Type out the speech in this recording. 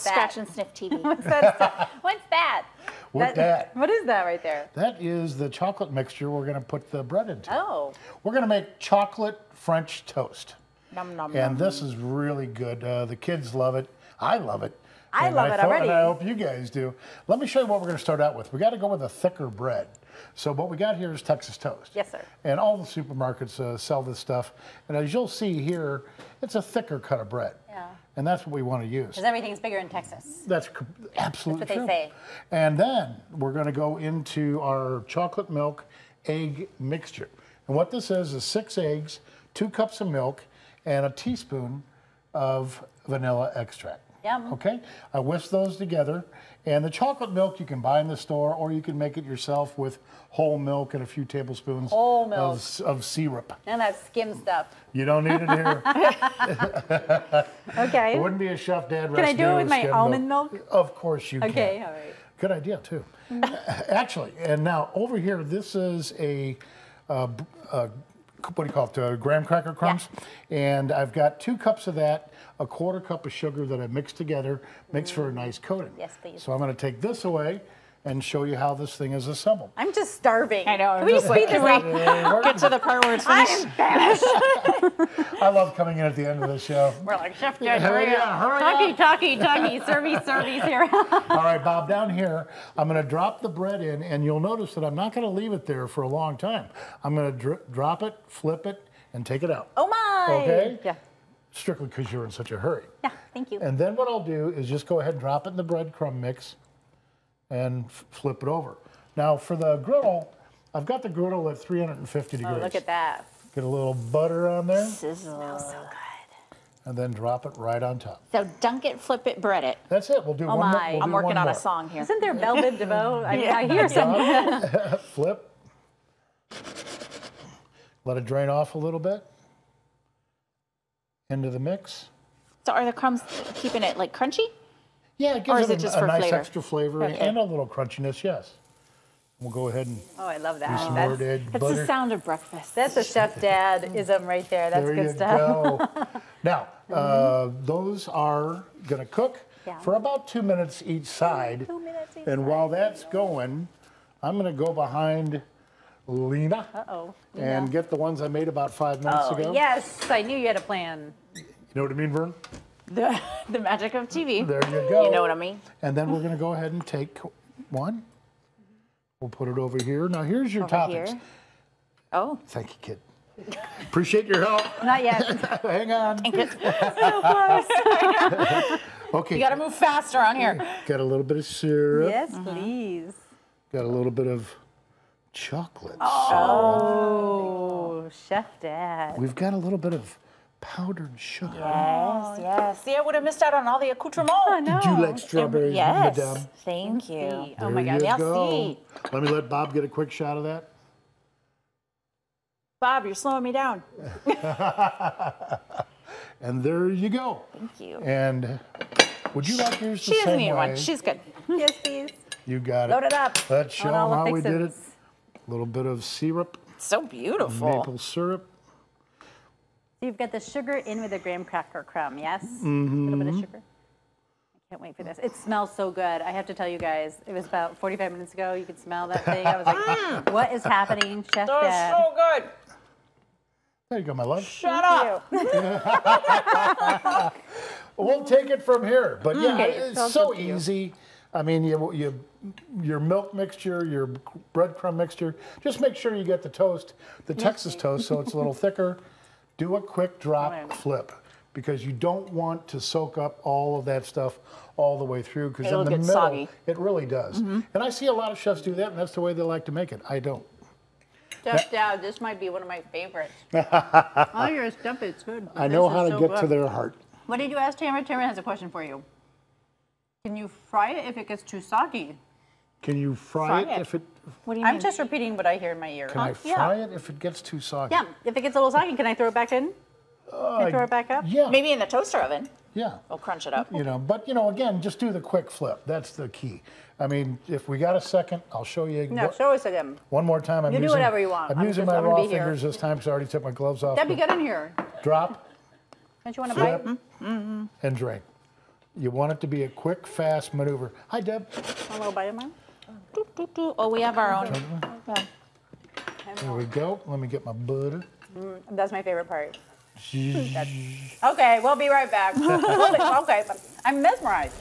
Scratch and sniff TV. What's that? What's that? What that? What is that right there? That is the chocolate mixture we're going to put the bread into. Oh. We're going to make chocolate French toast. Nom, nom, And nom. this is really good. Uh, the kids love it. I love it. I And love it thought- already. And I hope you guys do. Let me show you what we're going to start out with. We got to go with a thicker bread. So what we got here is Texas toast. Yes, sir. And all the supermarkets uh, sell this stuff. And as you'll see here, it's a thicker cut of bread. Yeah. And that's what we want to use. Because everything's bigger in Texas. That's absolutely That's what true. they say. And then we're going to go into our chocolate milk egg mixture. And what this is is six eggs, two cups of milk, and a teaspoon of vanilla extract. Yum. Okay, I whisk those together. And the chocolate milk you can buy in the store, or you can make it yourself with whole milk and a few tablespoons Whole milk. Of, of syrup. And that skim stuff. You don't need it here. Okay. it wouldn't be a chef dad recipe. Can I do it with my almond milk? Of course you can. Okay, all right. Good idea too. Actually, and now over here, this is a, uh, b- uh, what do you call it? Uh, graham cracker crumbs, and I've got two cups of that, a quarter cup of sugar that I mixed together, makes for a nice coating. Yes, please. So I'm going to take this away and show you how this thing is assembled. I'm just starving. I know. I'm Can we just like, speed this can up? we get to the part where it's finished? I love coming in at the end of the show. We're like, Chef Jed, Hurry hurry up, up. hurry Talkie, up. talkie, talkie, servy, servies here. All right, Bob, down here, I'm going to drop the bread in, and you'll notice that I'm not going to leave it there for a long time. I'm going to dr- drop it, flip it, and take it out. oh my. Okay. Yeah. Strictly because you're in such a hurry. Yeah, thank you. And then what I'll do is just go ahead and drop it in the breadcrumb mix and flip it over. Now for the griddle, I've got the griddle at 350 Oh, degrees. look at that. Get a little butter on there Sizzle. So good. and then drop it right on top. So dunk it, flip it, bread it. That's it. We'll do oh one more. Oh my. we'll I'm working on more. a song here. Isn't there Belle Biv DeVoe? I, Yeah. I hear some. Flip. Let it drain off a little bit. Into the mix. So are the crumbs keeping it like crunchy? Yeah, it gives Or is it, it a, just a for nice flavor? extra flavor Okay. and a little crunchiness, yes. We'll go ahead and Oh, I love do that. some That's, more egg That's butter. the sound of breakfast. that's a Chef Dad ism right there. That's there good you stuff. go. now, uh, those are going to cook Yeah. for about two minutes each side. Two minutes each And while that's going, I'm going to go behind Lena Uh-oh. and get the ones I made about five minutes Oh, ago. yes. I knew you had a plan. You know what I mean, Vern? The, the magic of TV. There you go. You know what I mean? And then we're going to go ahead and take one. We'll put it over here. Now, here's your Over toppings. here. Oh, Thank you, kid. Appreciate your help. Not yet. Hang on. Okay. you got to move faster on here. Got a little bit of syrup. yes, mm-hmm. please. Got a little bit of chocolate. Oh, Chef Dad. We've got a little bit of powdered sugar. Yes, oh, yes. See, I would have missed out on all the accoutrements. Oh, no. Did you like strawberries, Yes. madame? Thank you. see. Oh my There God. you go. see. Let me let Bob get a quick shot of that. Bob, you're slowing me down. And there you go. Thank you. And would you like yours the same She doesn't same need one. She's good. Yes, please. you got it. Load it up. Let's show all them the how we did it. A little bit of syrup, So beautiful. maple syrup. So you've got the sugar in with the graham cracker crumb, yes? Mm-hmm. A little bit of sugar. I can't wait for this. It smells so good. I have to tell you guys, it was about 45 minutes ago. You could smell that thing. I was like, what is happening, Chef That's Dad? so good. There you go, my love. Shut up. We'll take it from here. But yeah, Okay, it's so good you. easy. I mean, you, you, your milk mixture, your breadcrumb mixture, just make sure you get the toast, the Texas toast, so it's a little thicker. Do a quick drop flip because you don't want to soak up all of that stuff all the way through because in the get middle, soggy. it really does. Mm-hmm. And I see a lot of chefs do that, and that's the way they like to make it. I don't. Chef Dad, this might be one of my favorites. All your stuff is good. but I know how to so get to their heart. What did you ask Tamara? Tamara has a question for you. Can you fry it if it gets too soggy? Can you fry, Fry it, it. if it? What do you I'm mean? just repeating what I hear in my ear. Can I oh, yeah. fry it if it gets too soggy? Yeah, if it gets a little soggy, can I throw it back in? Can I throw it back up? Uh, yeah. Maybe in the toaster oven. Yeah. We'll crunch it up. you know but you know again just do the quick flip that's the key i mean if we got a second i'll show you No, what- show us again. one more time i'm You do whatever you want. i'm, I'm using just- my I'm raw be here. fingers this time because i already took my gloves off Debbie, but get in here. drop Don't you want to flip bite? Mm-hmm. and drain You want it to be a quick, fast maneuver. Hi, Deb. A little bite of mine. Doo, doo, doo. Oh, we have our own. Yeah. There we go. Let me get my butter. Mm, that's my favorite part. Okay, we'll be right back. Okay, I'm mesmerized.